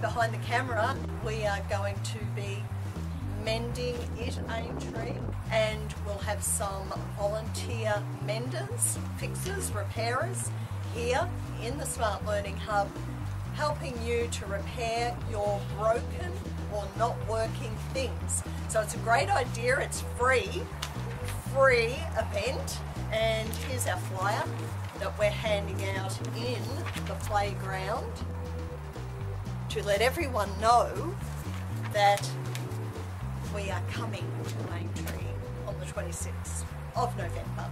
behind the camera, we are going to be mending it a Aintree and we'll have some volunteer menders, fixers, repairers here in the Smart Learning Hub helping you to repair your broken or not working things. So it's a great idea, it's free, free event. And here's our flyer that we're handing out in the playground to let everyone know that we are coming to Aintree on the 26th of November.